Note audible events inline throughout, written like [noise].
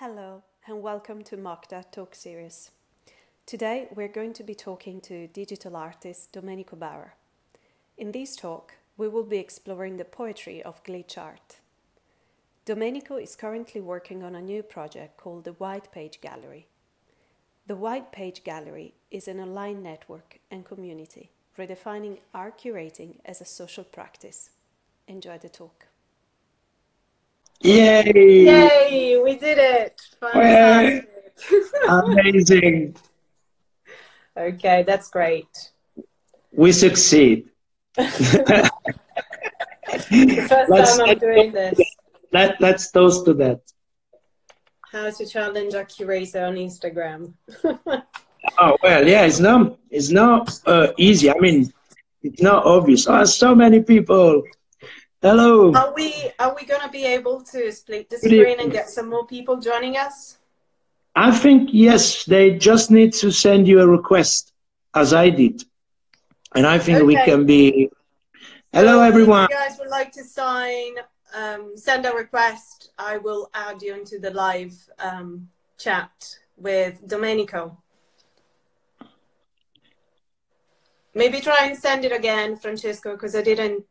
Hello, and welcome to MoCDA Talk Series. Today we're going to be talking to digital artist Domenico Barra. In this talk, we will be exploring the poetry of glitch art. Domenico is currently working on a new project called the White Page Gallery. The White Page Gallery is an online network and community redefining art curating as a social practice. Enjoy the talk. Yay! Yay! We did it! Fantastic. Amazing. [laughs] okay, that's great. We succeed. [laughs] first Let's- time I'm doing this. Let, let's toast to that. How to challenge a curator on Instagram. [laughs] Oh, well, yeah, it's not, it's not uh, easy. I mean, it's not obvious. Oh, so many people. Hello. Are we are we gonna be able to split the screen and get some more people joining us? I think, yes, they just need to send you a request, as I did. And I think we can be. Hello, So everyone. If you guys would like to sign, um, send a request. I will add you into the live um, chat with Domenico. Maybe try and send it again, Francesco, because I didn't,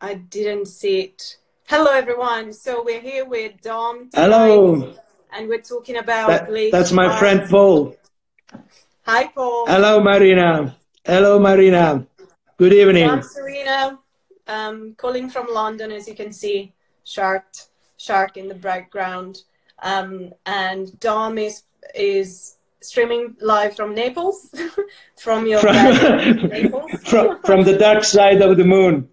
I didn't see it. Hello, everyone. So we're here with Dom. tonight, Hello. And we're talking about. That, that's my friend Paul. Hi, Paul. Hello, Marina. Hello, Marina. Good evening. I'm Serena, um, calling from London, as you can see, shark, shark in the background. Um, and Dom is is streaming live from Naples, [laughs] from your From- [laughs] Naples. from, from the dark side of the moon.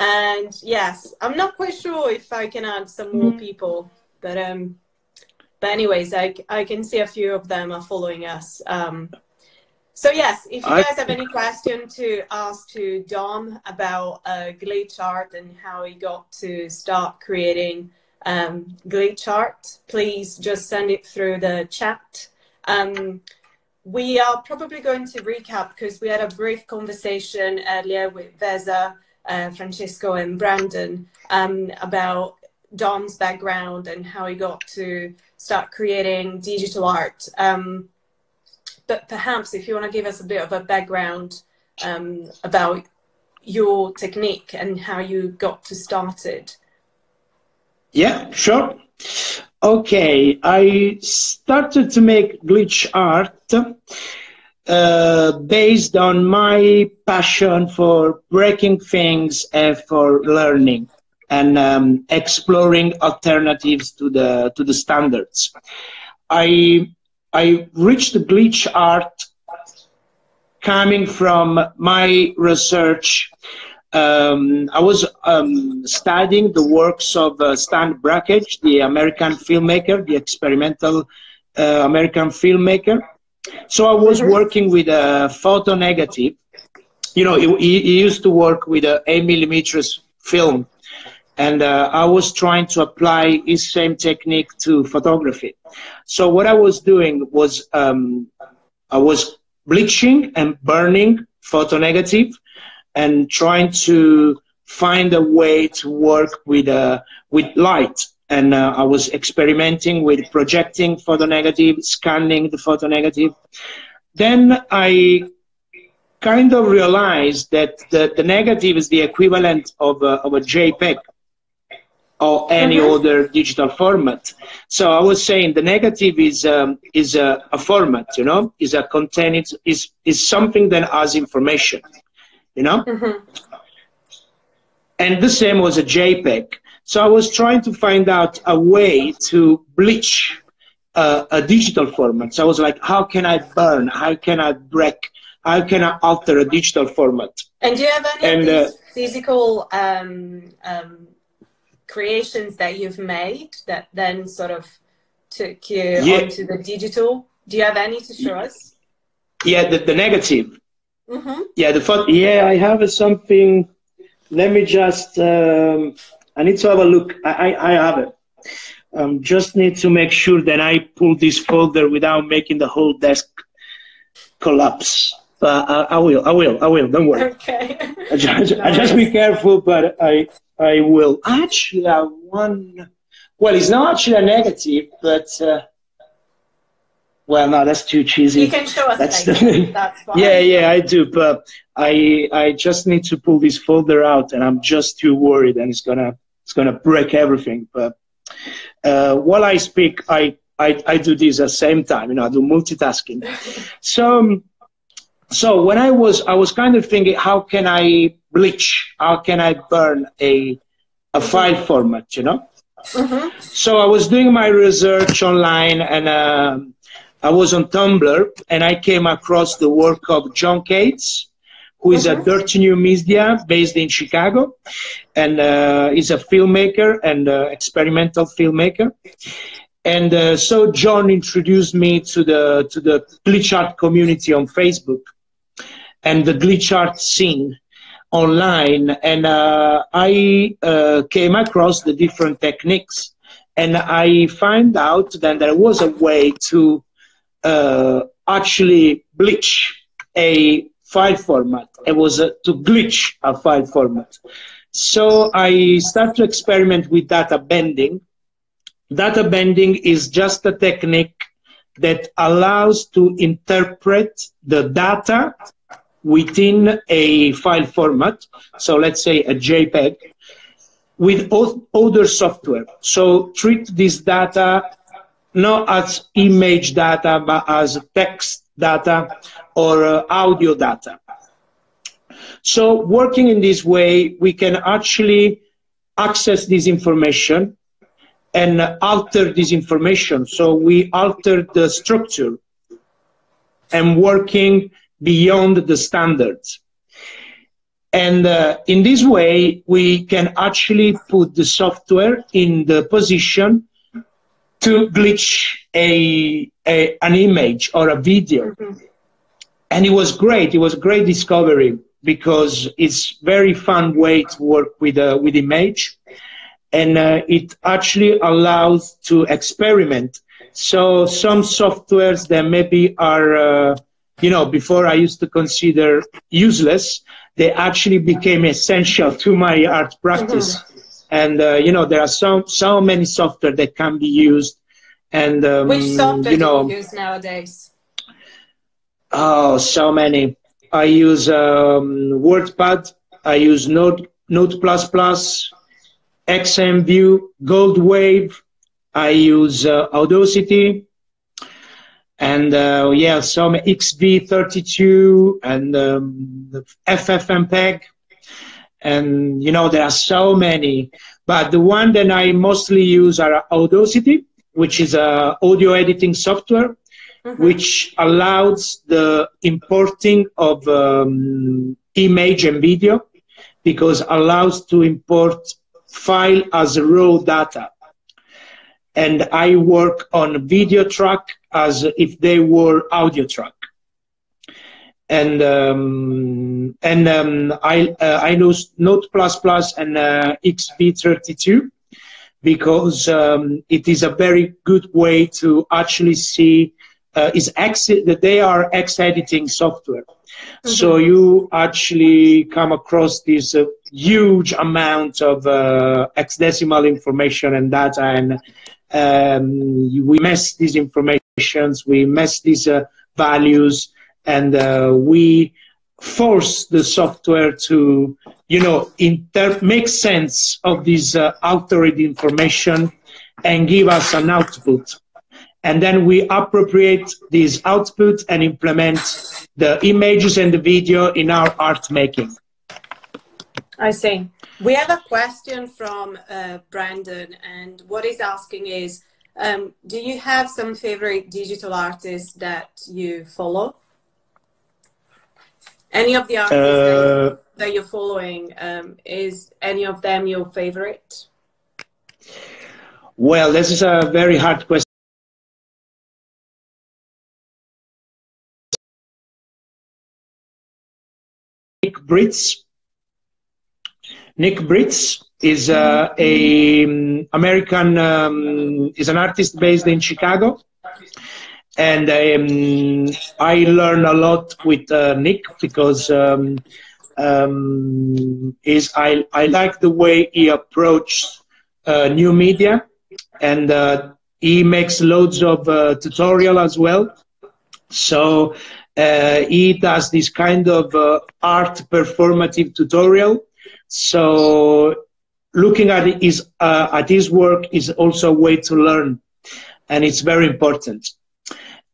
And yes, I'm not quite sure if I can add some more people, but um, but anyways, I I can see a few of them are following us. Um, so yes, if you guys have any question to ask to Dom about uh, glitch art and how he got to start creating um, glitch art, please just send it through the chat. Um, we are probably going to recap because we had a brief conversation earlier with Veza, uh, Francisco, and Brandon um, about Dom's background and how he got to start creating digital art. Um, but perhaps if you want to give us a bit of a background um, about your technique and how you got to start it. yeah, sure. Okay, I started to make glitch art uh, based on my passion for breaking things and for learning and um, exploring alternatives to the to the standards. I I reached the glitch art coming from my research. Um, I was um, studying the works of uh, Stan Brakhage, the American filmmaker, the experimental uh, American filmmaker. So I was Mhm. working with a photo negative. You know, he, he used to work with a 8 millimeters film, and uh, I was trying to apply his same technique to photography. So what I was doing was um, I was bleaching and burning photo negative and trying to find a way to work with uh, with light. And uh, I was experimenting with projecting photo negative, scanning the photo negative. Then I kind of realized that the, the negative is the equivalent of a, of a JPEG or any Mhm. other digital format. So I was saying the negative is um, is a, a format, you know, is a content, is is something that has information, you know Mhm. and the same was a JPEG. So I was trying to find out a way to bleach uh, a digital format. So I was like, how can I burn? How can I break? How can I alter a digital format? And do you have any And, of uh, physical um, um, creations that you've made that then sort of took you Yeah. onto the digital? Do you have any to show us? Yeah, the, the negative. Mm-hmm. Yeah, the photo. Yeah, I have something. Let me just. Um, I need to have a look. I, I, I have it. Um, just need to make sure that I pull this folder without making the whole desk collapse. But I, I will. I will. I will. Don't worry. Okay. I just, I just [laughs] be careful, but I I will. Actually, I one. Well, it's not actually a negative, but uh, well, no, that's too cheesy. You can show us that's. The, that's [laughs] fine. yeah, yeah, I do, but I I just need to pull this folder out, and I'm just too worried, and it's gonna it's gonna break everything. But uh, while I speak, I, I I do this at the same time. You know, I do multitasking. [laughs] so. Um, so when I was I was kind of thinking, how can I bleach? How can I burn a a file format? You know. Mhm. So I was doing my research online, and um I was on Tumblr, and I came across the work of Jon Cates, who is a Dirty New Media based in Chicago, and uh, is a filmmaker and uh, experimental filmmaker. And uh, so John introduced me to the to the glitch art community on Facebook and the glitch art scene online. And uh, I uh, came across the different techniques, and I find out that there was a way to uh, actually bleach a file format. It was uh, to glitch a file format. So I start to experiment with data bending. Data bending is just a technique that allows to interpret the data within a file format. So let's say a JPEG with other software. So treat this data not as image data, but as text data or uh, audio data. So working in this way, we can actually access this information and alter this information. So we alter the structure and working beyond the standards. And uh, in this way, we can actually put the software in the position to glitch a, a an image or a video. And it was great. It was a great discovery because it's very fun way to work with uh, with image, and uh, it actually allows to experiment. So some softwares that maybe are uh, you know before I used to consider useless, they actually became essential to my art practice. And uh, you know there are so so many software that can be used, and um, Which software you know do you use nowadays? Oh, so many. I use um, WordPad. I use Node, Node++, XnView, Goldwave. I use uh, Audacity. And uh, yeah, some XV32 and um, FFmpeg. And you know, there are so many. But the one that I mostly use are Audacity, which is a audio editing software which allows the importing of um, image and video because allows to import file as raw data. And i work on video track as if they were audio track and um, and um, I uh, I use Note++ and uh, XV32 because um, it is a very good way to actually see uh, is X that they are X editing software. So you actually come across this uh, huge amount of uh, hexadecimal information and data, and um, we mess these informations, we mess these uh, values, and uh, we force the software to, you know, inter- make sense of this uh, altered information and give us an output and then we appropriate this output and implement the images and the video in our art making. I see. We have a question from uh, Brandon, and what he's asking is um, Do you have some favorite digital artists that you follow? Any of the artists that, Uh, that you're following, um, is any of them your favorite? well, this is a very hard question. Nick Briz. Nick Briz is uh, a um, American um, is an artist based in Chicago, and um, I learn a lot with uh, Nick because um, um, is I, I like the way he approaches uh, new media and uh, he makes loads of uh, tutorial as well. So uh, he does this kind of uh, art performative tutorial. So looking at his at his work is also a way to learn, and it's very important.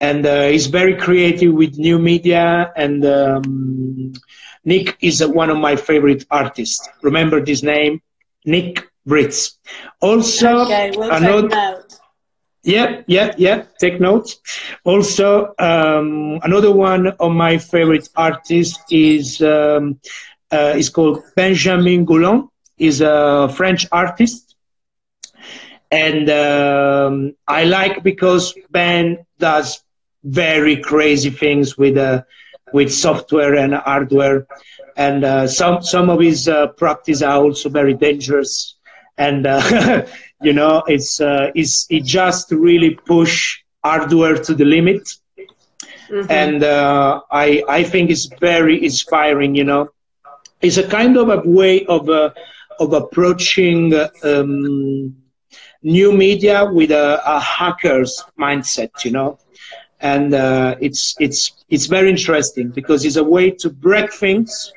And uh, he's very creative with new media. And um, Nick is one of my favorite artists. Remember this name, Nick Briz. Also, okay, we'll another, yeah, yeah, yeah. Take notes. Also, um, another one of my favorite artists is um, uh, is called Benjamin Gaulon. He's a French artist, and um, I like because Ben does very crazy things with uh, with software and hardware, and uh, some some of his uh, practice are also very dangerous, and uh, [laughs] you know it's uh, it's it just really push hardware to the limit. Mm-hmm. and uh, I I think it's very inspiring you know. It's a kind of a way of uh, of approaching um, new media with a, a, hacker's mindset you know and uh, it's it's it's very interesting because it's a way to break things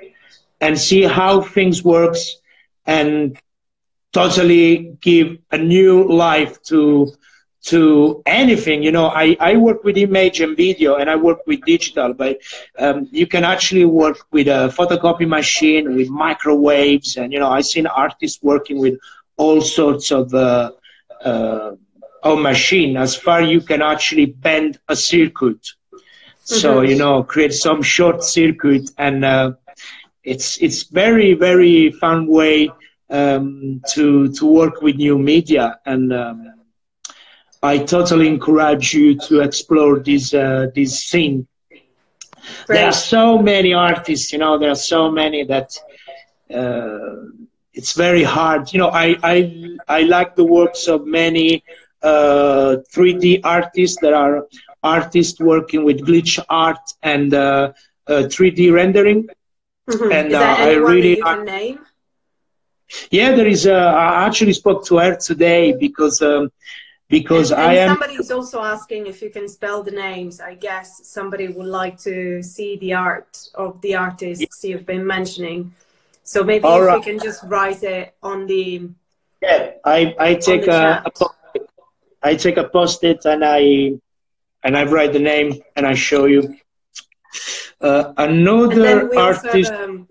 and see how things works and totally give a new life to to anything. You know i i work with image and video and i work with digital but um, you can actually work with a photocopy machine with microwaves and you know i've seen artists working with all sorts of uh, uh, of machine as far you can actually bend a circuit so mm-hmm. you know create some short circuit and uh, it's it's very very fun way um, to to work with new media, and um, I totally encourage you to explore this uh, this scene. There are so many artists, you know. There are so many that uh, it's very hard. You know, I I I like the works of many uh, 3D artists. There are artists working with glitch art and uh, 3D uh, rendering. Mm-hmm. And uh, I really name? Yeah, there is. A, I actually spoke to her today because um, because and, I am. Somebody's also asking if you can spell the names. I guess somebody would like to see the art of the artists you've been mentioning. So maybe All if right. we can just write it on the. Yeah, I I take a, a I take a post-it and I and I write the name and I show you. Uh, another artist. Have, um,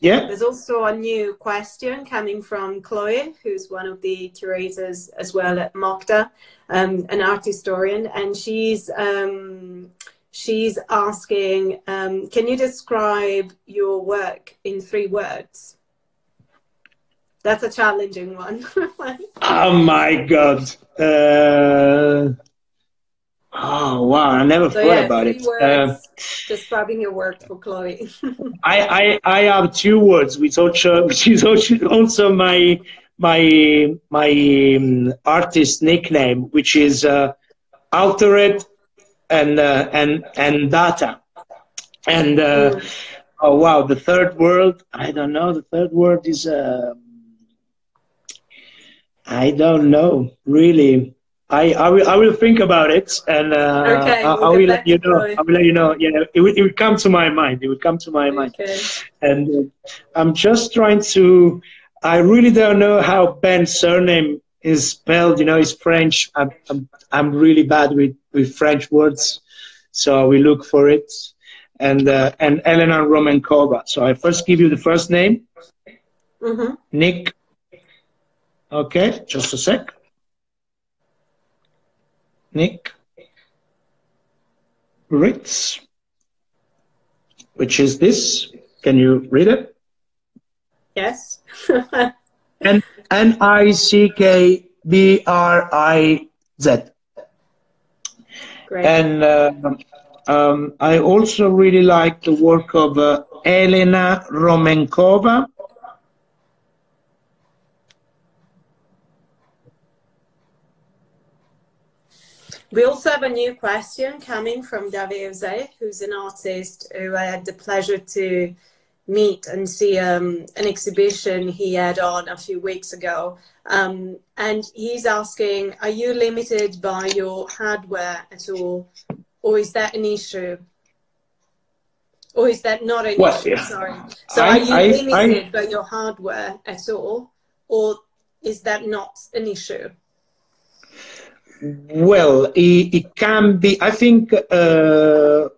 yeah. There's also a new question coming from Chloe, who's one of the curators as well at MOCDA, um, an art historian, and she's um, she's asking, um, can you describe your work in three words? That's a challenging one. [laughs] oh my god. Uh, Oh wow! I never so, thought yeah, about it. Words, uh, describing your work for Chloe. [laughs] I, I I have two words, which also [laughs] which is also my my my um, artist nickname, which is uh, altered and uh, and and data, and uh, mm. oh wow, the third word I don't know. The third word is uh, I don't know really. I, I will I will think about it and uh, okay, I, we'll I, will let you know. I will let you know. Yeah, it would, it would come to my mind. It would come to my okay. mind. And uh, I'm just trying to. I really don't know how Ben's surname is spelled. You know, it's French. I'm I'm, I'm really bad with, with French words, so we look for it. And uh, and Elena Romenkova. So I first give you the first name. Mm-hmm. Nick. Okay, just a sec. Nick Briz, which is this. Can you read it? Yes. [laughs] N N I C K B R I Z. Great. And uh, um, I also really like the work of uh, Elena Romenkova We also have a new question coming from David Jose, who's an artist who I had the pleasure to meet and see um, an exhibition he had on a few weeks ago. Um, and he's asking, are you limited by your hardware at all? Or is that an issue? Or is that not an well, issue? Yeah. Sorry. So I, are you I, limited I, by your hardware at all? Or is that not an issue? Well, it, it can be, I think uh,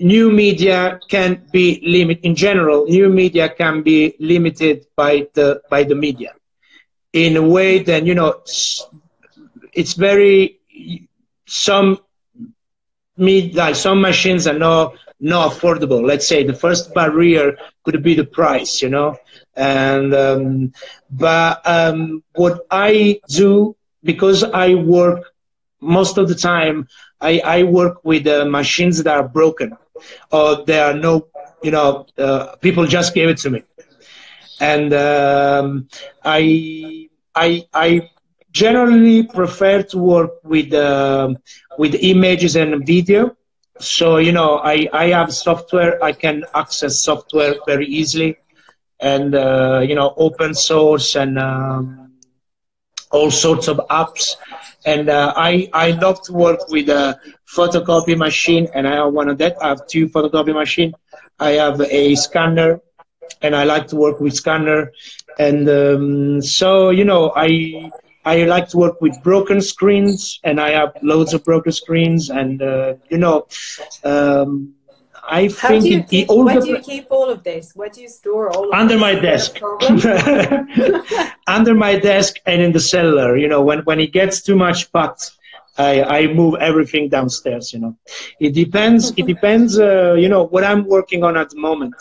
new media can be limited, in general, new media can be limited by the, by the media in a way that, you know, it's very, some like some machines are not not affordable. Let's say the first barrier could be the price, you know. And um, but um, what I do because I work most of the time, I, I work with uh, machines that are broken, or there are no, you know, uh, people just gave it to me, and um, I I I generally prefer to work with uh, with images and video. So you know, I I have software. I can access software very easily, and uh, you know, open source and um, all sorts of apps. And uh, I I love to work with a photocopy machine, and I have one of that. I have two photocopy machine. I have a scanner, and I like to work with scanner. And um, so you know, I I like to work with broken screens, and I have loads of broken screens, and uh, you know, um, I How think do you it, keep, it all where do you keep all of this? Where do you store all of under my Is there a desk, [laughs] [laughs] under my desk, and in the cellar. You know, when when it gets too much packed. I, I move everything downstairs. You know, it depends. It depends. Uh, you know what I'm working on at the moment,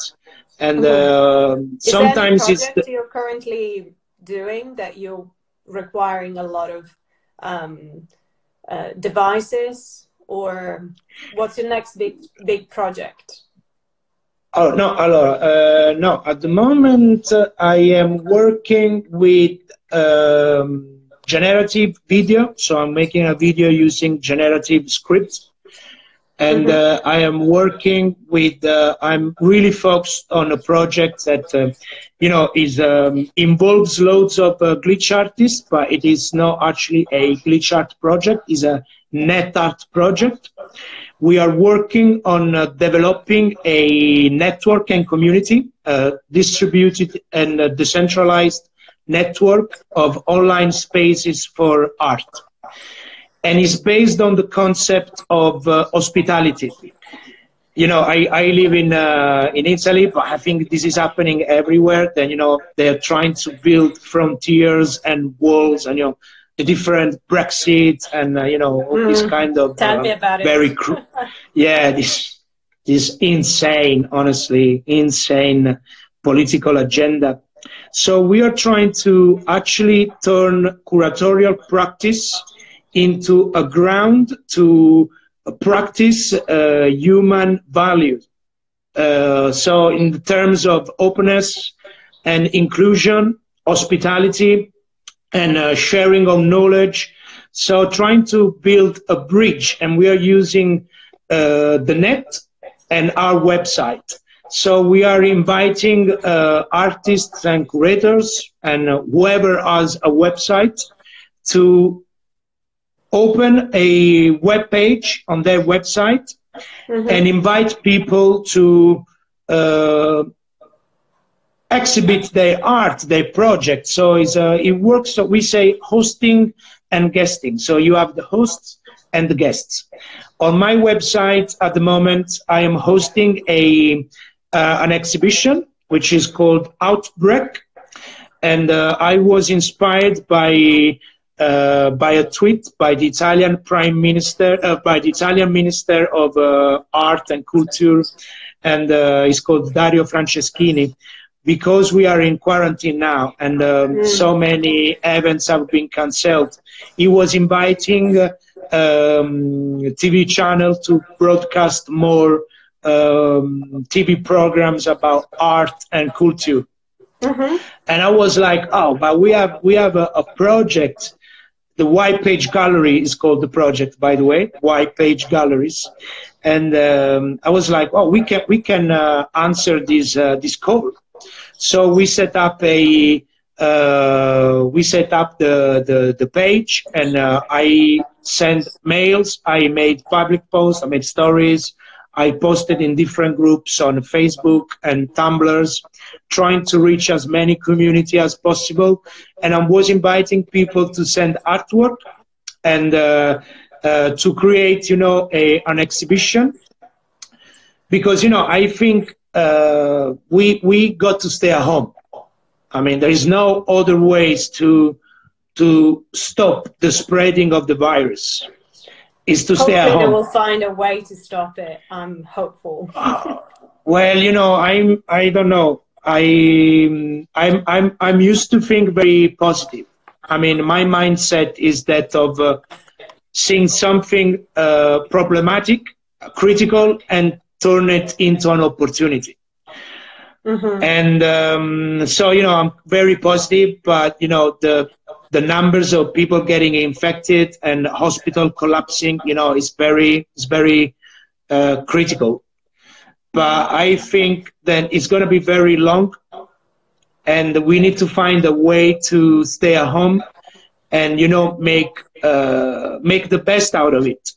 and uh, sometimes it's the, you're currently doing that you're requiring a lot of um, uh, devices, or what's your next big big project? Oh no, allora, uh, no. At the moment, uh, I am working with um, generative video. So I'm making a video using generative scripts, and uh, I am working with. Uh, I'm really focused on a project that, uh, you know, is um, involves loads of uh, glitch artists, but it is not actually a glitch art project. It's a net art project we are working on uh, developing a network and community, uh, distributed and uh, decentralized network of online spaces for art. And it's based on the concept of uh, hospitality. You know, I, I live in uh, in Italy, but I think this is happening everywhere. Then you know they're trying to build frontiers and walls, and you know the different Brexit and uh, you know all this kind of Tell uh, me about it. very cr- [laughs] yeah this this insane honestly insane political agenda so we are trying to actually turn curatorial practice into a ground to practice uh, human values uh, so in terms of openness and inclusion hospitality and uh, sharing of knowledge. So trying to build a bridge, and we are using the net and our website. So we are inviting uh, artists and curators and whoever has a website to open a web page on their website and invite people to uh, exhibit their art, their project. So it's, uh, it works, so we say hosting and guesting. So you have the hosts and the guests. On my website at the moment, I am hosting a, uh, an exhibition which is called Outbreak. And uh, I was inspired by uh, by a tweet by the Italian Prime Minister, uh, by the Italian Minister of uh, Art and Culture, and uh, it's called Dario Franceschini. Because we are in quarantine now, and um, so many events have been cancelled, he was inviting uh, um, TV channel to broadcast more um, TV programs about art and culture. And I was like, oh, but we have we have a, a project the white page gallery is called the project, by the way, white page galleries. And um, I was like, oh, we can we can uh, answer this uh, this call. So we set up a uh, we set up the, the, the page and uh, I sent mails. I made public posts. I made stories. I posted in different groups on Facebook and Tumblrs, trying to reach as many community as possible. And I was inviting people to send artwork and uh, uh, to create, you know, a, an exhibition. Because, you know, I think uh, we, we got to stay at home I mean, there is no other ways to to stop the spreading of the virus. Is to Hopefully stay at home. they will find a way to stop it. I'm hopeful. well, you know, I'm. I don't know. I I'm I'm I'm used to think very positive. I mean, my mindset is that of uh, seeing something uh, problematic, critical, and turn it into an opportunity. Mm-hmm. And um, so, you know, I'm very positive, but you know, the the numbers of people getting infected and hospital collapsing, you know, is very is very uh, critical. But I think that it's going to be very long, and we need to find a way to stay at home, and you know, make uh, make the best out of it.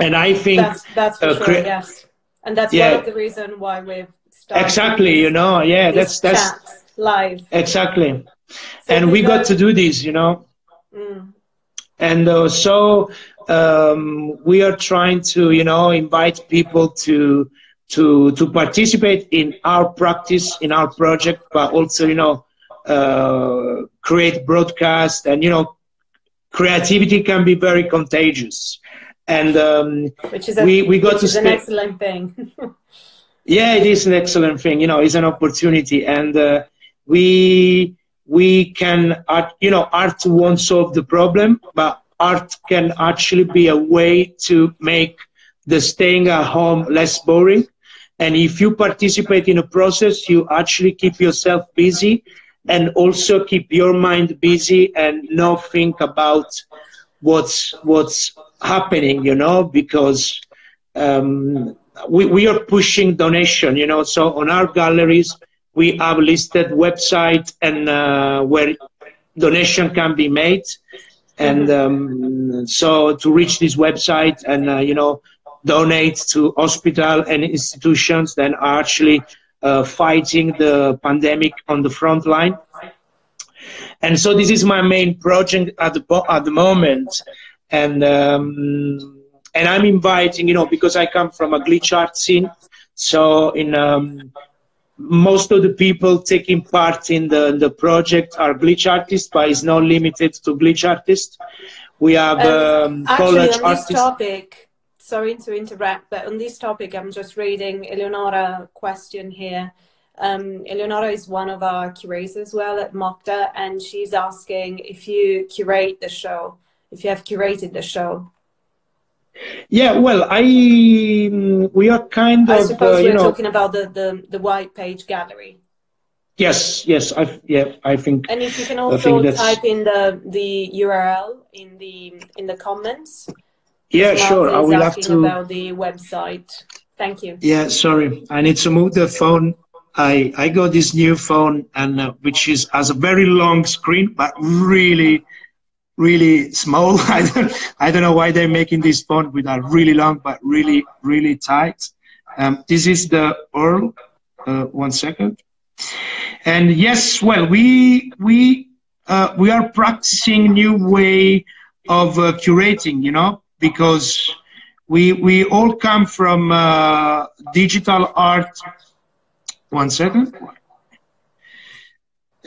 And I think that's that's for uh, sure, yes. And that's yeah. one of the reasons why we've started exactly you know yeah that's that's live exactly so and we got to do this you know mm. and uh, so um, we are trying to you know invite people to to to participate in our practice in our project but also you know uh, create broadcast and you know creativity can be very contagious and um, which is a, we, we got to is an excellent thing [laughs] yeah, it is an excellent thing. You know, it's an opportunity, and uh, we we can art. You know, art won't solve the problem, but art can actually be a way to make the staying at home less boring. And if you participate in a process, you actually keep yourself busy and also keep your mind busy and not think about what's what's happening, you know, because um, we, we are pushing donation, you know, so on our galleries, we have listed website and uh, where donation can be made. And um, so to reach this website and, uh, you know, donate to hospital and institutions that are actually uh, fighting the pandemic on the front line. And so this is my main project at the, at the moment. And um, and I'm inviting, you know, because I come from a glitch art scene, so in um, most of the people taking part in the the project are glitch artists, but it's not limited to glitch artists. We have um, actually, college on artists. This topic, sorry to interrupt, but on this topic, I'm just reading Eleonora question here. Um, Eleonora is one of our curators as well at MOCDA, and she's asking if you curate the show, if you have curated the show. Yeah, well, I mm, we are kind I of. I suppose uh, we're know, talking about the, the the white page gallery. Yes, yes, I yeah, I think. And if you can also type in the the URL in the in the comments. Yeah, sure. I will have to. About the website. Thank you. Yeah, sorry, I need to move the phone. I I got this new phone and uh, which is has a very long screen, but really really small. [laughs] I don't, I don't know why they're making this font with a really long but really, really tight. Um, this is the URL. Uh, one second. And yes, well, we we uh, we are practicing new way of uh, curating, you know, because we we all come from uh, digital art. One second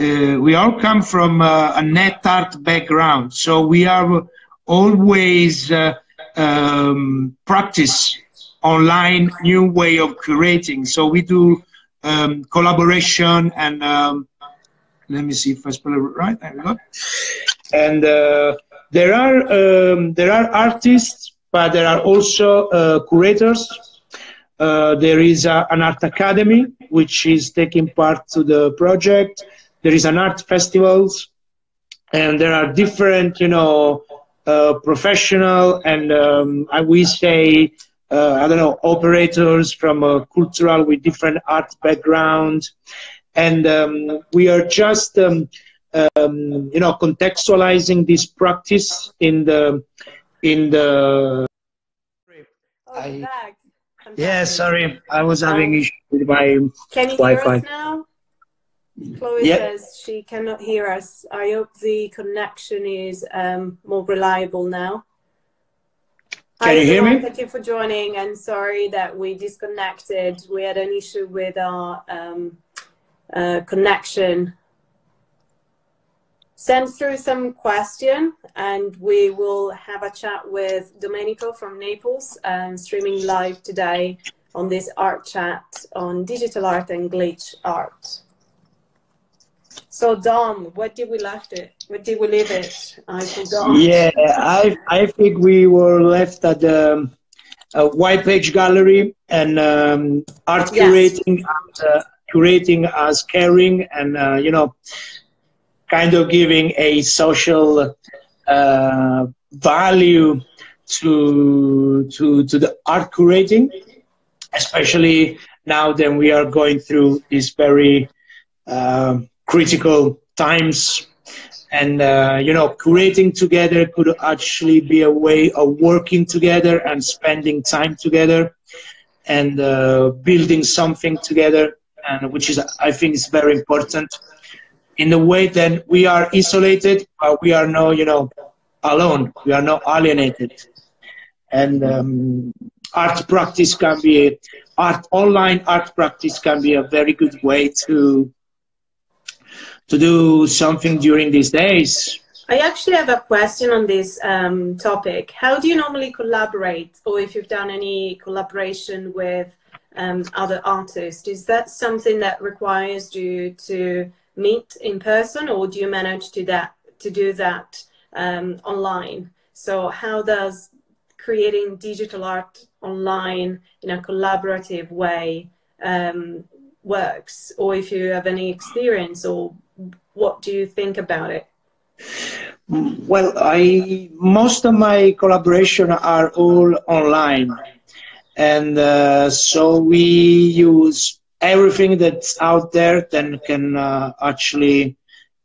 uh, we all come from uh, a net art background, so we are always uh, um, practice online new way of curating. So we do um, collaboration and um, let me see if I spell it right. There we go. And uh, there are um, there are artists, but there are also uh, curators. Uh, there is a, an art academy which is taking part to the project there is an art festivals and there are different, you know, uh, professional and um, I will say, uh, I don't know, operators from a cultural with different art background, and um, we are just, um, um, you know, contextualizing this practice in the in the. Oh, I, yeah, sorry, I was having um, issues with my Can you Wi-Fi. hear us now? Chloe yep. says she cannot hear us. I hope the connection is um, more reliable now. Can Hi, you hear me? Thank you for joining and sorry that we disconnected. We had an issue with our um, uh, connection. Send through some question and we will have a chat with Domenico from Naples and streaming live today on this art chat on digital art and glitch art. So Dom, what did we left it? What did we leave it? I forgot. Yeah, I I think we were left at the uh, white page gallery and um, art curating, yes. and, uh, curating as caring, and uh, you know, kind of giving a social uh, value to to to the art curating, especially now that we are going through this very um, critical times. And uh, you know creating together could actually be a way of working together and spending time together and uh, building something together and which is i think is very important. In the way that we are isolated but we are no you know alone. We are not alienated. And um, art practice can be art online art practice can be a very good way to to do something during these days. I actually have a question on this um, topic. How do you normally collaborate, or if you've done any collaboration with um, other artists? Is that something that requires you to meet in person, or do you manage to that to do that um, online? So, how does creating digital art online in a collaborative way um, works, or if you have any experience or what do you think about it? Well, I most of my collaboration are all online, and uh, so we use everything that's out there that can uh, actually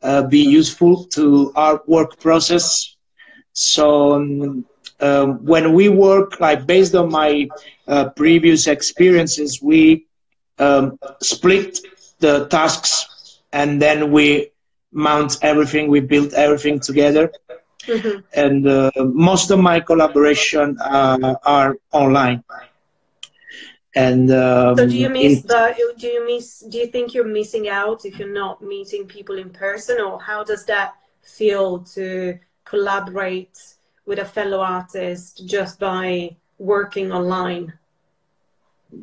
uh, be useful to our work process. So um, um when we work, like based on my uh, previous experiences, we um, split the tasks and then we mount everything. We build everything together. Mm-hmm. And uh, most of my collaboration uh, are online. And um, so, do you miss in, the? Do you miss? Do you think you're missing out if you're not meeting people in person, or how does that feel to collaborate with a fellow artist just by working online?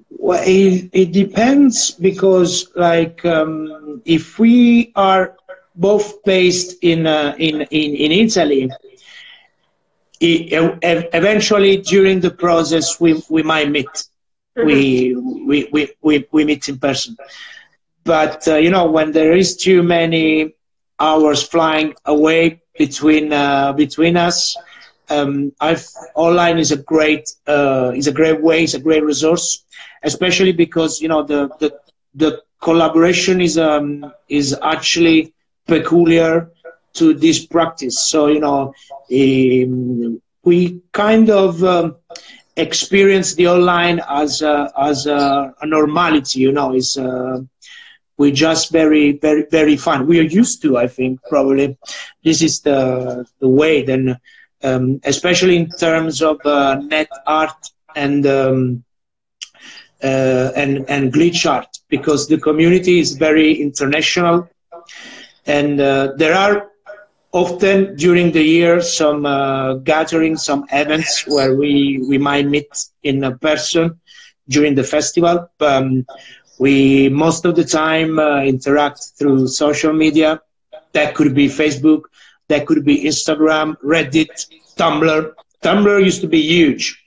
Well, it, it depends because, like, um, if we are both based in uh, in, in in Italy. eventually, during the process, we we might meet. Mm-hmm. We, we we we we meet in person. But uh, you know, when there is too many hours flying away between uh, between us, um, I've, online is a great uh, is a great way, is a great resource, especially because you know the the the collaboration is um is actually peculiar to this practice. So, you know, um, we kind of um, experience the online as a, as a, a normality, you know, it's, uh, we just very, very, very fun. We are used to, I think, probably. This is the, the way then, um, especially in terms of uh, net art and, um, uh, and, and glitch art, because the community is very international and uh, there are often during the year some uh, gatherings, some events where we, we might meet in person during the festival. Um, we most of the time uh, interact through social media. That could be Facebook, that could be Instagram, Reddit, Tumblr. Tumblr used to be huge.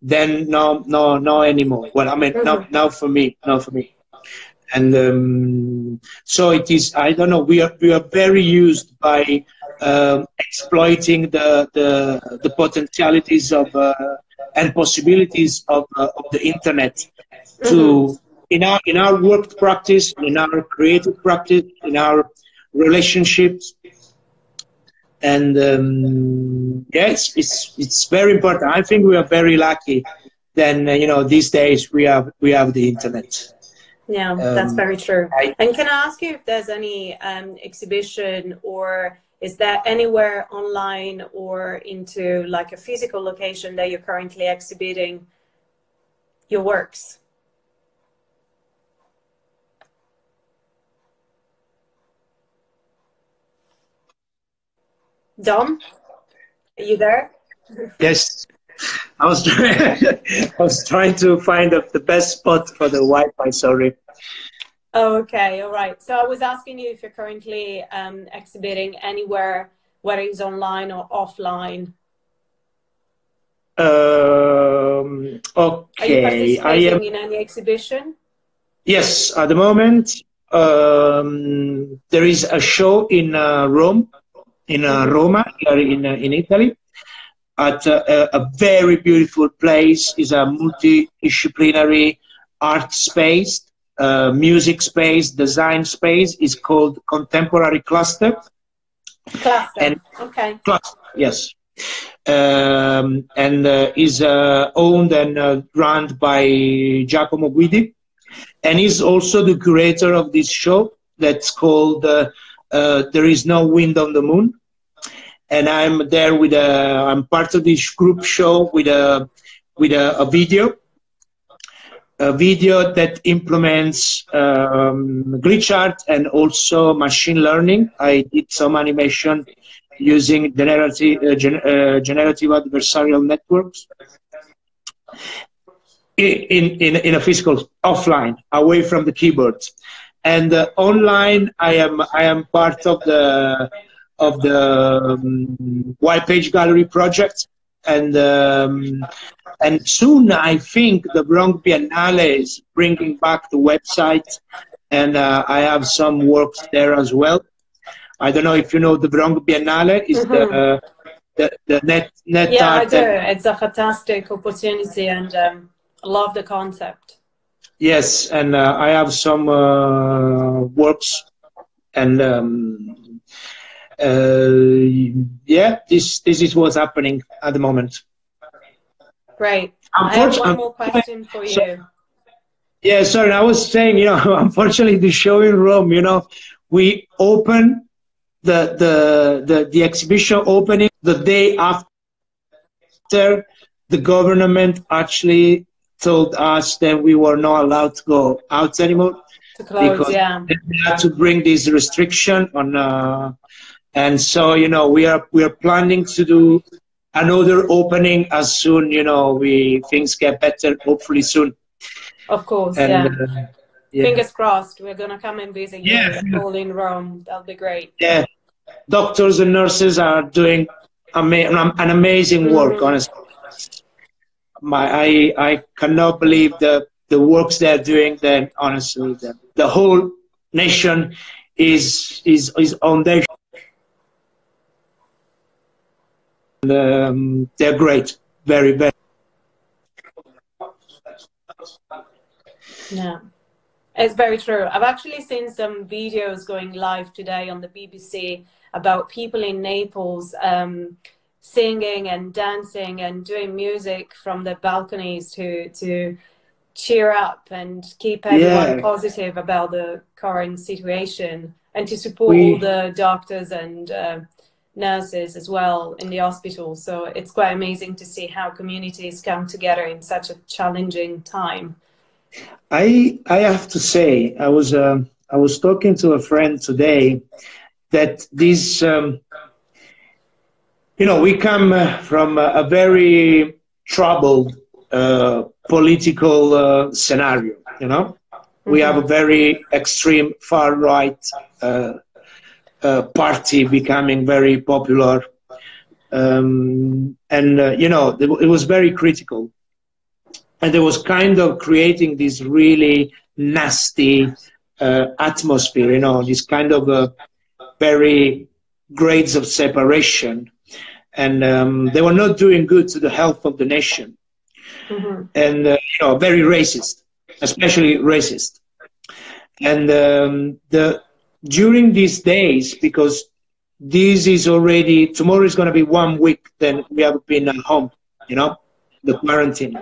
Then no, no, no anymore. Well, I mean, now, now for me, now for me and um, so it is. I don't know. We are we are very used by um, exploiting the, the, the potentialities of uh, and possibilities of, uh, of the internet mm-hmm. to in our in our work practice, in our creative practice, in our relationships, and um, yes, it's it's very important. I think we are very lucky. Then uh, you know these days we have we have the internet. Yeah, that's um, very true. I, and can I ask you if there's any um, exhibition or is there anywhere online or into like a physical location that you're currently exhibiting your works? Dom, are you there? Yes. I was trying, [laughs] I was trying to find the best spot for the Wi-Fi. Sorry. Oh, okay, all right. So I was asking you if you're currently um, exhibiting anywhere, whether it's online or offline. Um, okay. Are you participating I am... in any exhibition? Yes, at the moment um, there is a show in uh, Rome, in uh. Roma, here in uh, in Italy, at uh, a very beautiful place. is a multidisciplinary art space uh, music space, design space is called Contemporary Cluster. Cluster. And okay. Cluster, yes. Um, and uh, is uh, owned and uh, run by Giacomo Guidi, and he's also the curator of this show that's called uh, uh, "There Is No Wind on the Moon." And I'm there with a, I'm part of this group show with a, with a, a video a video that implements um, glitch art and also machine learning. I did some animation using generative, uh, gen, uh, generative adversarial networks in, in, in a physical offline, away from the keyboard. And uh, online, I am I am part of the of the um, white page gallery project, and um, and soon I think the Wrong Biennale is bringing back the website, and uh, I have some works there as well. I don't know if you know the Wrong Biennale is mm-hmm. the, uh, the the net net yeah I do. it's a fantastic opportunity, and um, love the concept. Yes, and uh, I have some uh, works, and um, yeah, this this is what's happening at the moment. Great. I have one more question for you. So, yeah, sorry, I was saying, you know, [laughs] unfortunately, the show in Rome, you know, we open the the the, the exhibition opening the day after the government actually told us that we were not allowed to go out anymore to close, because yeah. they had to bring this restriction on uh, and so, you know, we are we are planning to do another opening as soon, you know, we things get better, hopefully soon. Of course, and, yeah. Uh, yeah. Fingers crossed. We're gonna come and visit yeah. you all in Rome. That'll be great. Yeah, doctors and nurses are doing ama- an amazing work. Mm-hmm. Honestly, my I I cannot believe the the works they're doing. Then honestly, the, the whole nation is is is on their um, they're great, very, very. Yeah, it's very true. I've actually seen some videos going live today on the BBC about people in Naples um, singing and dancing and doing music from the balconies to to cheer up and keep everyone yeah. positive about the current situation and to support we, all the doctors and uh, nurses as well in the hospital. So it's quite amazing to see how communities come together in such a challenging time. I I have to say I was uh, I was talking to a friend today that this um, you know we come uh, from a, a, very troubled uh, political uh, scenario. You know, we mm-hmm. have a very extreme far right uh, uh, party becoming very popular. Um, and, uh, you know, it was very critical. And it was kind of creating this really nasty uh, atmosphere, you know, this kind of very grades of separation, and um, they were not doing good to the health of the nation, mm-hmm. and uh, you know, very racist, especially racist. And um, the during these days, because this is already tomorrow is going to be one week then we have been at home, you know, the quarantine,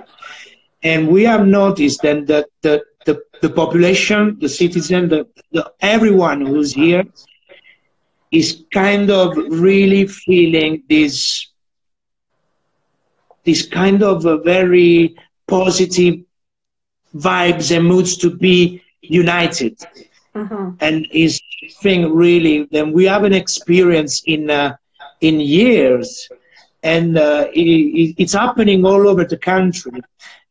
and we have noticed then that the the, the population, the citizen, the, the everyone who's here is kind of really feeling this this kind of a very positive vibes and moods to be united mm-hmm. and is thing really then we have an experience in uh, in years and uh, it, it's happening all over the country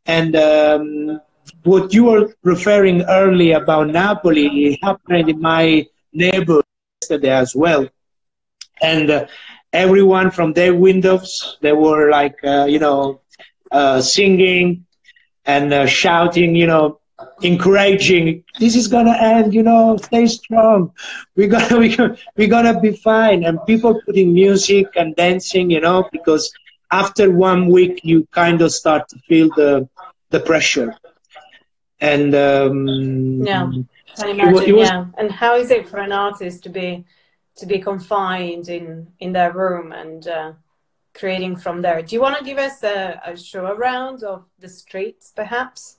and um, what you were referring earlier about napoli happened in my neighborhood yesterday as well. And uh, everyone from their windows, they were like, uh, you know, uh, singing and uh, shouting, you know, encouraging. This is gonna end, you know. Stay strong. We're gonna we [laughs] we're gonna be fine. And people putting music and dancing, you know, because after one week you kind of start to feel the the pressure. And um, yeah can imagine, it, it was, yeah. And how is it for an artist to be to be confined in in their room and uh, creating from there? Do you want to give us a, a show around of the streets, perhaps?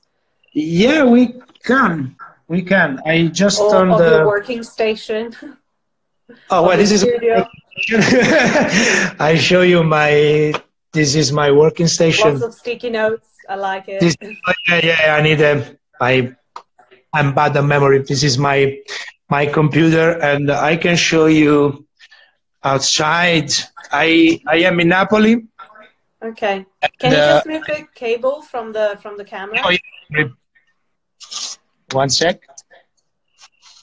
Yeah, we can. We can. I just or, turned the working station. [laughs] Oh well, this is. [laughs] I show you my. This is my working station. Lots of sticky notes. I like it. This, yeah, yeah. I need a. I I'm bad at memory. This is my my computer, and I can show you outside. I I am in Napoli. Okay. Can and, you just uh, move the cable from the from the camera? Oh, yeah. One sec.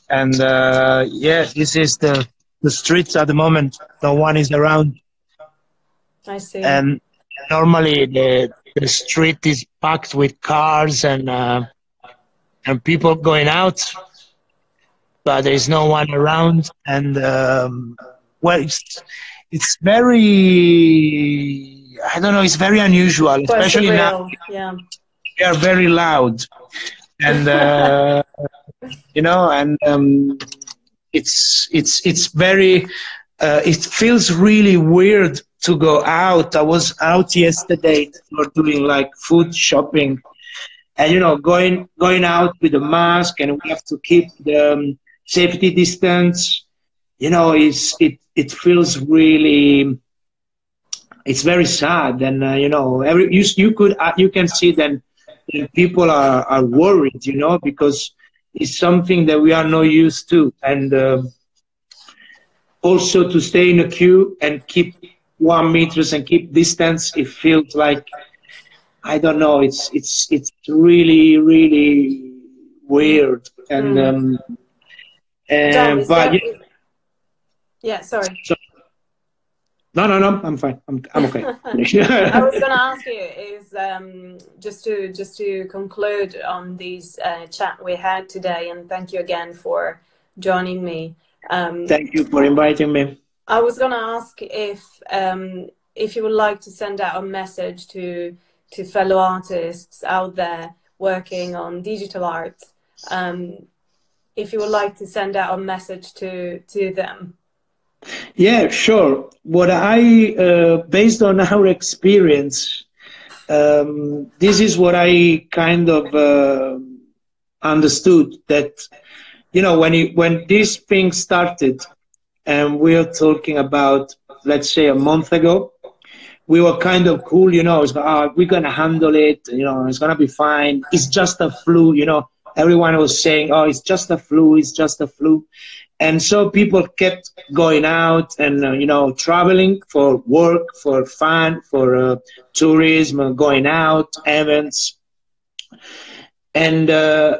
And uh, yeah, this is the the streets at the moment. No one is around. I see. And normally the the street is packed with cars and. Uh, and people going out, but there is no one around. And um, well, it's it's very I don't know. It's very unusual, especially now. Yeah. They are very loud, and uh, you know, and um, it's it's it's very. Uh, it feels really weird to go out. I was out yesterday for doing like food shopping and you know going going out with a mask and we have to keep the um, safety distance you know it's it it feels really it's very sad and uh, you know every you, you could uh, you can see then people are, are worried you know because it's something that we are not used to and uh, also to stay in a queue and keep one meters and keep distance it feels like I don't know. It's it's it's really really weird and mm. um, and but yeah, yeah, sorry. So, no, no, no. I'm fine. I'm I'm okay. [laughs] [laughs] [laughs] I was going to ask you is um, just to just to conclude on this uh, chat we had today, and thank you again for joining me. Um, thank you for inviting me. I was going to ask if um, if you would like to send out a message to to fellow artists out there working on digital art um, if you would like to send out a message to to them yeah sure what i uh, based on our experience um, this is what i kind of uh, understood that you know when it, when this thing started and we're talking about let's say a month ago we were kind of cool, you know, it's oh, we're going to handle it, you know, it's going to be fine. It's just a flu, you know. Everyone was saying, oh, it's just a flu, it's just a flu. And so people kept going out and, uh, you know, traveling for work, for fun, for uh, tourism, going out, events. And uh,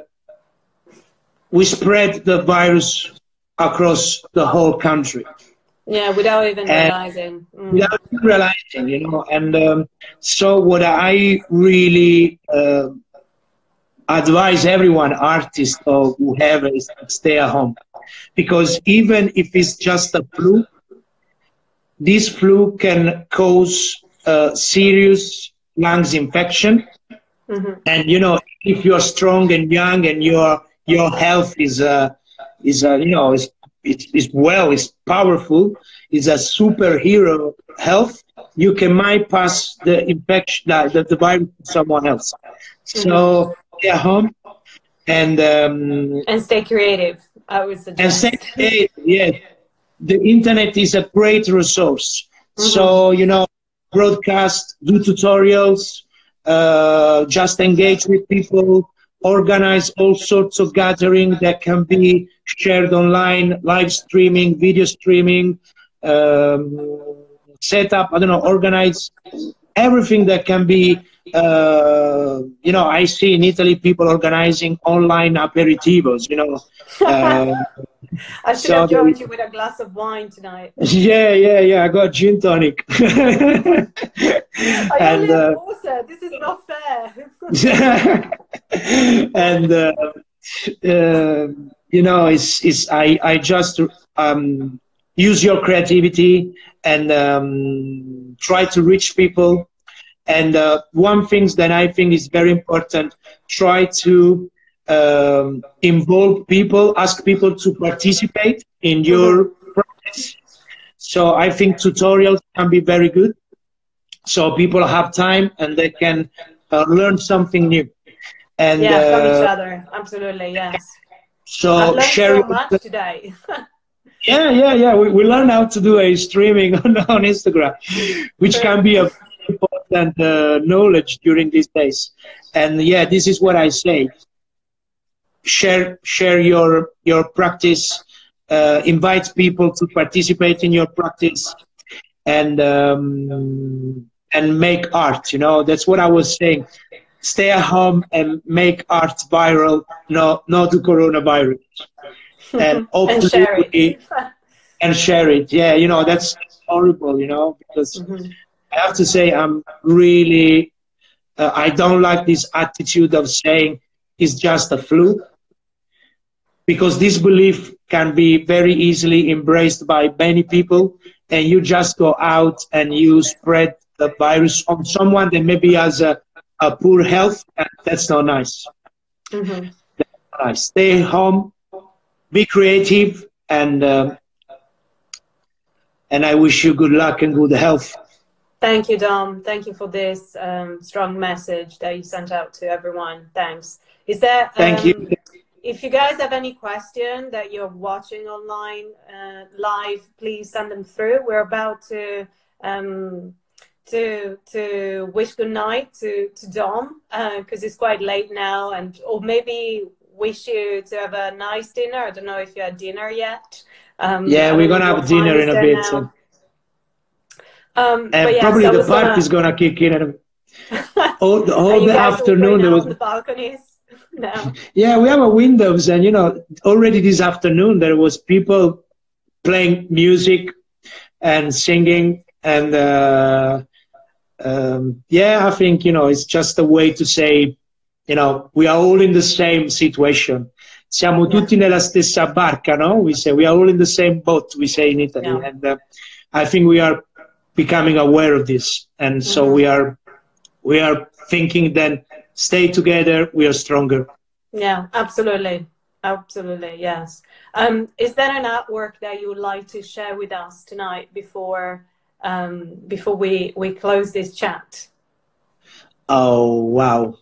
we spread the virus across the whole country. Yeah, without even and realizing. Mm. Without realizing, you know. And um, so, what I really uh, advise everyone, artist or whoever, is to stay at home, because even if it's just a flu, this flu can cause uh, serious lungs infection. Mm-hmm. And you know, if you're strong and young and your your health is uh, is uh, you know is, is is well, is powerful, is a superhero health, you can bypass the infection, the, the, the virus to someone else. Mm-hmm. So stay at home and um, and stay creative. I would suggest. And stay creative. Yeah, the internet is a great resource. Mm-hmm. So you know, broadcast, do tutorials, uh, just engage with people, organize all sorts of gatherings that can be shared online, live streaming, video streaming, um, set up, I don't know, organize everything that can be, uh, you know, I see in Italy people organizing online aperitivos, you know. [laughs] Uh, I should so have joined you with a glass of wine tonight. [laughs] Yeah, yeah, yeah. I got gin tonic. [laughs] I and, uh, water. This is not fair. and uh, uh, you know, it's it's I I just um, use your creativity and um, try to reach people. And uh, one thing that I think is very important: try to um, involve people, ask people to participate in your mm-hmm. practice. So I think tutorials can be very good. So people have time and they can uh, learn something new. And yeah, uh, from each other. Absolutely, yes. So share so much today. [laughs] yeah, yeah, yeah. We, we learn how to do a streaming on, [laughs] on Instagram, which can be a important uh, knowledge during these days. And yeah, this is what I say share share your your practice, uh, invite people to participate in your practice, and um, and make art. You know, that's what I was saying. Stay at home and make art viral. No, not the coronavirus. [laughs] And and share it. and share it. Yeah, you know that's horrible. You know because mm-hmm. I have to say I'm really. Uh, I don't like this attitude of saying it's just a flu because this belief can be very easily embraced by many people and you just go out and you spread the virus on someone that maybe has a, a poor health and that's not nice mm-hmm. nice stay home be creative and uh, and i wish you good luck and good health thank you dom thank you for this um, strong message that you sent out to everyone thanks is there um, thank you um, if you guys have any question that you're watching online uh, live, please send them through. We're about to um, to to wish good night to to Dom because uh, it's quite late now, and or maybe wish you to have a nice dinner. I don't know if you had dinner yet. Um, yeah, we're gonna have dinner in a bit. Um, and yeah, probably the park gonna... is gonna kick in. all, [laughs] all the afternoon there was the balconies [laughs] no. Yeah, we have a windows, and you know, already this afternoon there was people playing music and singing, and uh, um, yeah, I think you know it's just a way to say, you know, we are all in the same situation. Siamo tutti nella stessa barca, no? We say we are all in the same boat. We say in Italy, yeah. and uh, I think we are becoming aware of this, and so mm-hmm. we are we are thinking then stay together, we are stronger. Yeah, absolutely. Absolutely, yes. Um, is there an artwork that you would like to share with us tonight before um, before we, we close this chat? Oh, wow.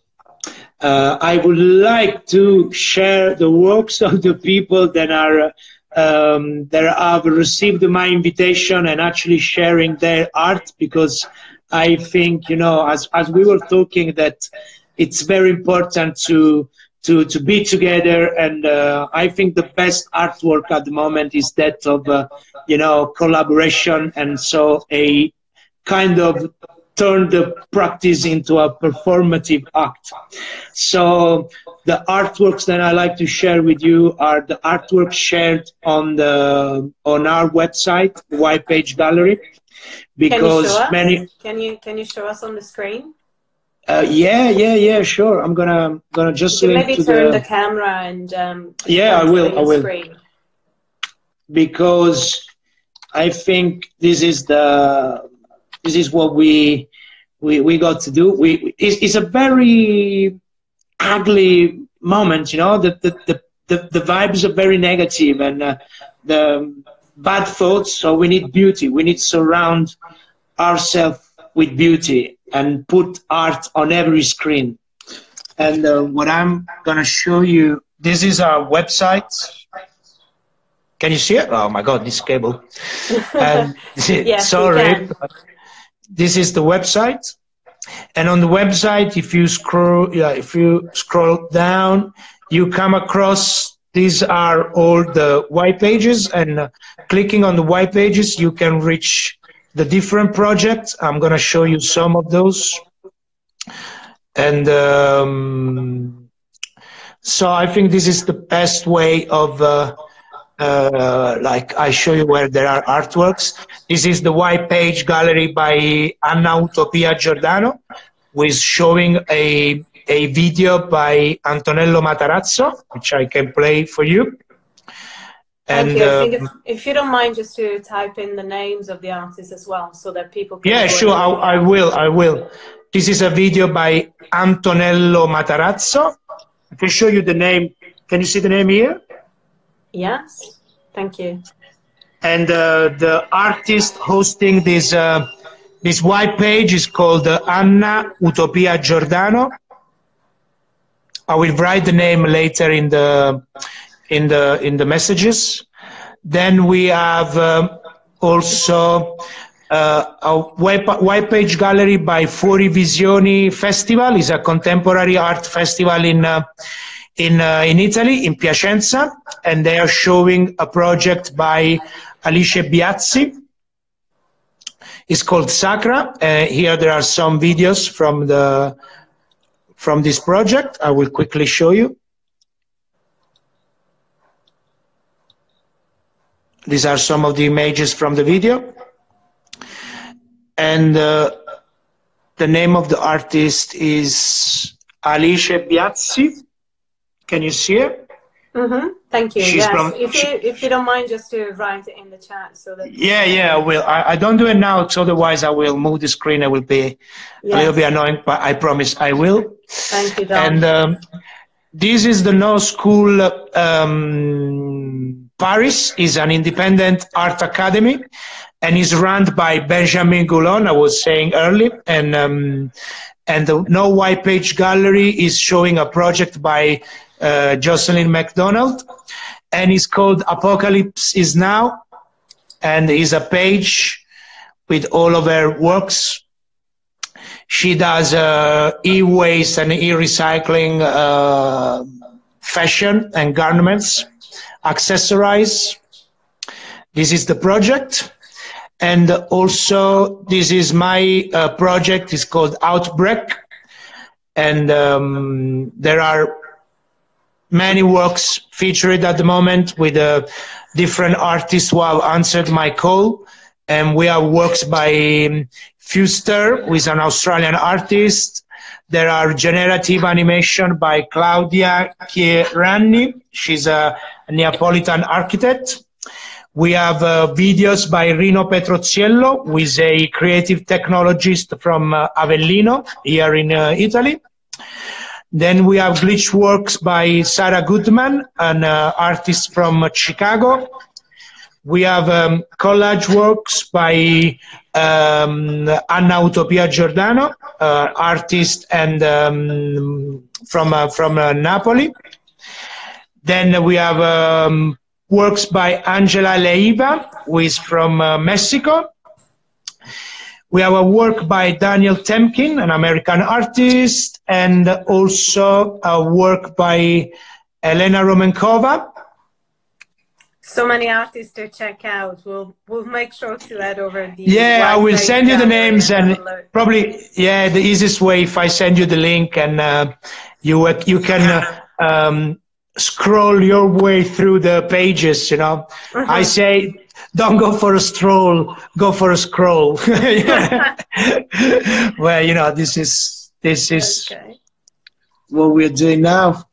Uh, I would like to share the works of the people that are um, have received my invitation and actually sharing their art because I think you know as as we were talking that it's very important to to to be together and uh, i think the best artwork at the moment is that of uh, you know collaboration and so a kind of turn the practice into a performative act so the artworks that i like to share with you are the artworks shared on the on our website white page gallery because can many can you can you show us on the screen uh, yeah, yeah, yeah, sure. I'm gonna gonna just you maybe turn the... the... camera and um, yeah, I will. I will. Screen. Because I think this is the this is what we we, we got to do. We it's, it's a very ugly moment, you know. The the the, the, the vibes are very negative and uh, the bad thoughts. So we need beauty. We need to surround ourselves with beauty and put art on every screen. And uh, what I'm gonna show you, this is our website. Can you see it? Oh my God, this cable. [laughs] Um, [laughs] yes, sorry. This is the website. And on the website, if you scroll, yeah, if you scroll down, you come across these are all the white pages, and uh, clicking on the white pages, you can reach the different projects. I'm going to show you some of those. And um, so I think this is the best way of uh, uh, like I show you where there are artworks. This is the white page gallery by Anna Utopia Giordano, who is showing a, a video by Antonello Matarazzo, which I can play for you. And, Thank you. I think if, um, if, you don't mind just to type in the names of the artists as well so that people can... Yeah, sure, I, I will, I will. This is a video by Antonello Matarazzo. I can show you the name. Can you see the name here? Yes, thank you. And uh, the artist hosting this uh, this white page is called Anna Utopia Giordano. I will write the name later in the in the in the messages. Then we have um, also uh, a web, white page gallery by Fuori Visioni Festival. is a contemporary art festival in uh, in, uh, in Italy, in Piacenza, and they are showing a project by Alice Biazzi. It's called Sacra. Uh, here there are some videos from the from this project. I will quickly show you. These are some of the images from the video. And uh, the name of the artist is Alice Biazzi. Can you see it? Mm-hmm. Thank you. She's yes. From, if you if you don't mind, just to write it in the chat so that. Yeah, yeah, I will. I, I don't do it now, because otherwise I will move the screen. It will be yes. a little bit annoying, but I promise I will. Thank you, Don. And um, this is the No School um, Paris. is an independent art academy, and is run by Benjamin Gaulon. I was saying earlier, and. Um, and the No White Page Gallery is showing a project by uh, Jocelyn McDonald, and it's called Apocalypse is Now, and is a page with all of her works. She does uh, e-waste and e-recycling uh, fashion and garments, accessorize. This is the project. And also, this is my uh, project. It's called Outbreak. And um, there are many works featured at the moment with uh, different artists who have answered my call. And we have works by um, Fuster, who is an Australian artist. There are generative animation by Claudia Chierani. She's a Neapolitan architect. We have uh, videos by Rino Petroziello, who is a creative technologist from uh, Avellino here in uh, Italy. Then we have glitch works by Sarah Goodman, an uh, artist from Chicago. We have um, collage works by um, Anna Utopia Giordano, uh, artist and um, from uh, from uh, Napoli. Then we have um, works by Angela Leiva, who is from uh, Mexico. We have a work by Daniel Temkin, an American artist, and also a work by Elena Romenkova. So many artists to check out. We'll we'll make sure to add over the. Yeah, I will send you the names and probably yeah the easiest way if I send you the link and uh, you you can uh, um, scroll your way through the pages. You know, uh-huh. I say don't go for a stroll, go for a scroll. [laughs] well, you know, this is this is okay. what we're doing now.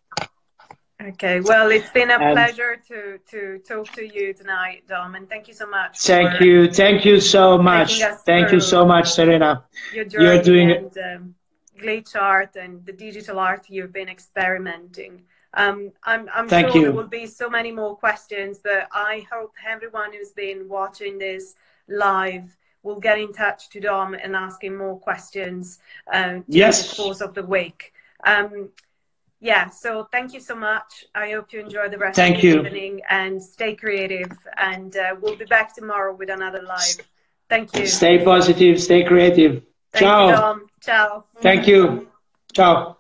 Okay, well, it's been a and pleasure to to talk to you tonight, Dom, and thank you so much. Thank you, thank you so much. Thank you so much, Serena. You're doing and, um, glitch art and the digital art you've been experimenting. Um, I'm, I'm sure you. there will be so many more questions, but I hope everyone who's been watching this live will get in touch to Dom and ask him more questions uh, yes. the course of the week. Um, yeah, so thank you so much. I hope you enjoy the rest thank of the you. evening and stay creative. And uh, we'll be back tomorrow with another live. Thank you. Stay positive, stay creative. Thank Ciao. You, Dom. Ciao. Thank you. Ciao.